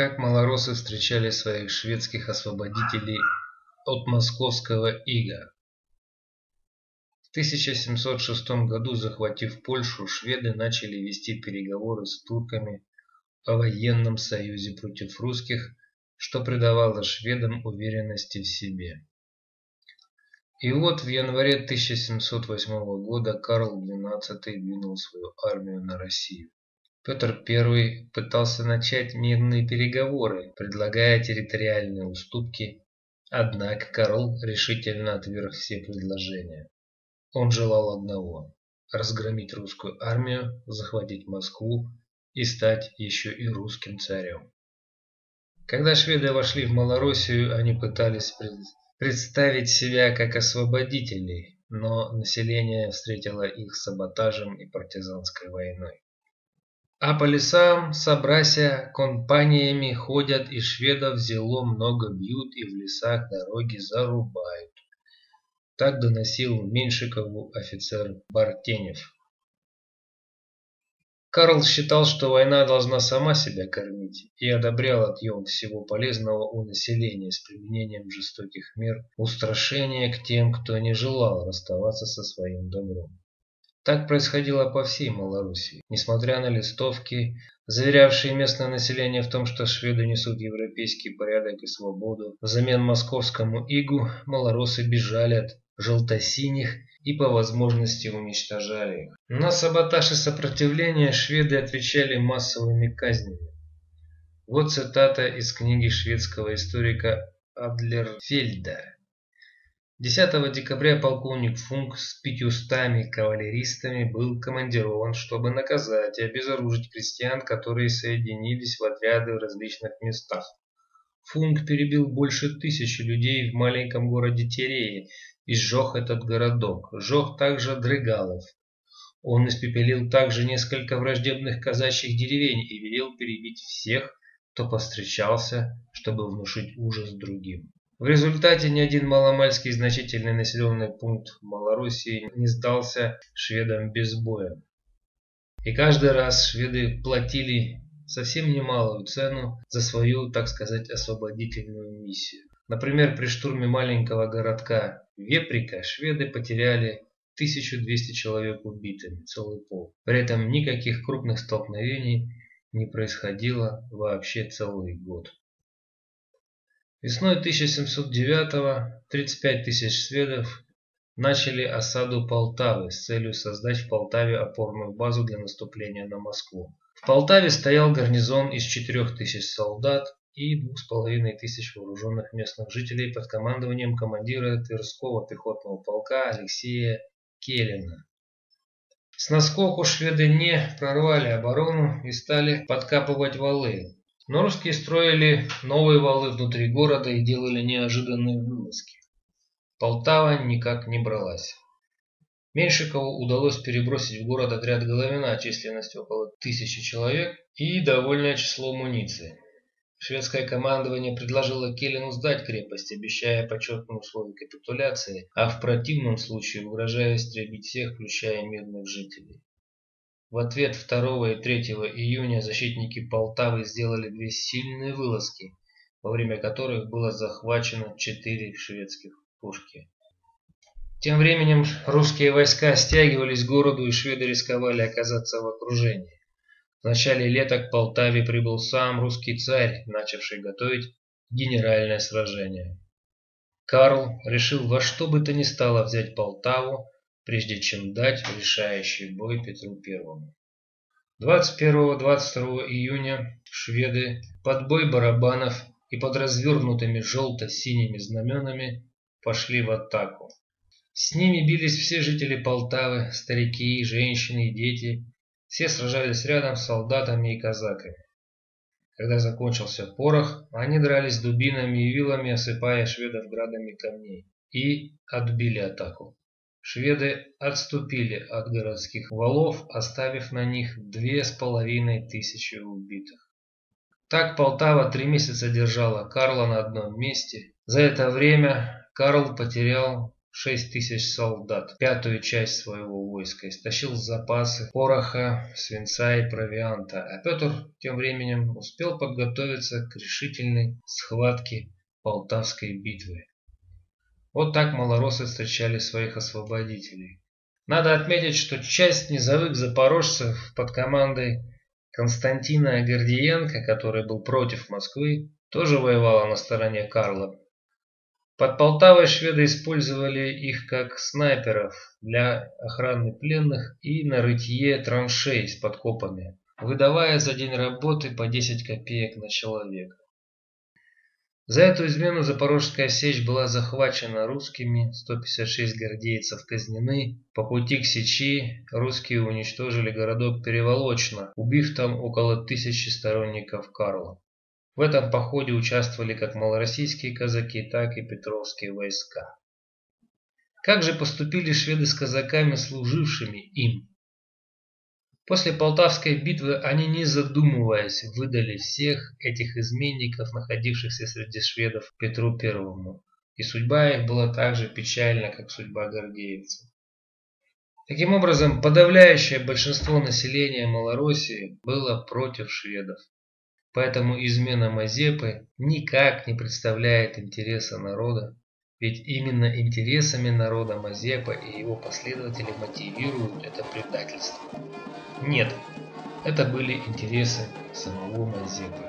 Как малоросы встречали своих шведских освободителей от московского ига. В 1706 году, захватив Польшу, шведы начали вести переговоры с турками о военном союзе против русских, что придавало шведам уверенности в себе. И вот в январе 1708 года Карл XII двинул свою армию на Россию. Петр I пытался начать мирные переговоры, предлагая территориальные уступки, однако Карл решительно отверг все предложения. Он желал одного – разгромить русскую армию, захватить Москву и стать еще и русским царем. Когда шведы вошли в Малороссию, они пытались представить себя как освободителей, но население встретило их саботажем и партизанской войной. А по лесам, собрася, компаниями ходят, и шведов зело много бьют, и в лесах дороги зарубают. Так доносил Меньшикову офицер Бартенев. Карл считал, что война должна сама себя кормить и одобрял отъем всего полезного у населения с применением жестоких мер устрашения к тем, кто не желал расставаться со своим добром. Так происходило по всей Малоруссии. Несмотря на листовки, заверявшие местное население в том, что шведы несут европейский порядок и свободу, взамен московскому игу малорусы бежали от желто-синих и по возможности уничтожали их. На саботаж и сопротивление шведы отвечали массовыми казнями. Вот цитата из книги шведского историка Адлерфельда. 10 декабря полковник Функ с пятьюстами кавалеристами был командирован, чтобы наказать и обезоружить крестьян, которые соединились в отряды в различных местах. Функ перебил больше тысячи людей в маленьком городе Терее и сжег этот городок. Сжег также Дрыгалов. Он испепелил также несколько враждебных казачьих деревень и велел перебить всех, кто повстречался, чтобы внушить ужас другим. В результате ни один маломальский значительный населенный пункт Малороссии не сдался шведам без боя. И каждый раз шведы платили совсем немалую цену за свою, так сказать, освободительную миссию. Например, при штурме маленького городка Веприка шведы потеряли 1200 человек убитыми, целый пол. При этом никаких крупных столкновений не происходило вообще целый год. Весной 1709-го 35 тысяч шведов начали осаду Полтавы с целью создать в Полтаве опорную базу для наступления на Москву. В Полтаве стоял гарнизон из 4 тысяч солдат и 2,5 тысяч вооруженных местных жителей под командованием командира Тверского пехотного полка Алексея Келина. С наскоку шведы не прорвали оборону и стали подкапывать валы, но русские строили новые валы внутри города и делали неожиданные вылазки. Полтава никак не бралась. Меньшикову удалось перебросить в город отряд Головина численностью около тысячи человек и довольное число муниции. Шведское командование предложило Келлину сдать крепость, обещая почетные условия капитуляции, а в противном случае угрожая истребить всех, включая мирных жителей. В ответ 2 и 3 июня защитники Полтавы сделали две сильные вылазки, во время которых было захвачено четыре шведских пушки. Тем временем русские войска стягивались к городу, и шведы рисковали оказаться в окружении. В начале лета к Полтаве прибыл сам русский царь, начавший готовить генеральное сражение. Карл решил во что бы то ни стало взять Полтаву, прежде чем дать решающий бой Петру Первому. 21-22 июня шведы под бой барабанов и под развернутыми желто-синими знаменами пошли в атаку. С ними бились все жители Полтавы, старики, женщины и дети. Все сражались рядом с солдатами и казаками. Когда закончился порох, они дрались дубинами и вилами, осыпая шведов градами камней, и отбили атаку. Шведы отступили от городских валов, оставив на них две с половиной тысячи убитых. Так Полтава три месяца держала Карла на одном месте. За это время Карл потерял 6 тысяч солдат, пятую часть своего войска, истощил запасы пороха, свинца и провианта, а Петр тем временем успел подготовиться к решительной схватке Полтавской битвы. Вот так малоросы встречали своих освободителей. Надо отметить, что часть низовых запорожцев под командой Константина Гордиенко, который был против Москвы, тоже воевала на стороне Карла. Под Полтавой шведы использовали их как снайперов для охраны пленных и на рытье траншей с подкопами, выдавая за день работы по 10 копеек на человека. За эту измену Запорожская сечь была захвачена русскими, 156 гвардейцев казнены. По пути к сечи русские уничтожили городок Переволочно, убив там около тысячи сторонников Карла. В этом походе участвовали как малороссийские казаки, так и петровские войска. Как же поступили шведы с казаками, служившими им? После Полтавской битвы они, не задумываясь, выдали всех этих изменников, находившихся среди шведов Петру Первому. И судьба их была так же печальна, как судьба гордеевцев. Таким образом, подавляющее большинство населения Малороссии было против шведов. Поэтому измена Мазепы никак не представляет интереса народа, ведь именно интересами народа Мазепа и его последователи мотивируют это предательство. Нет, это были интересы самого Мазепы.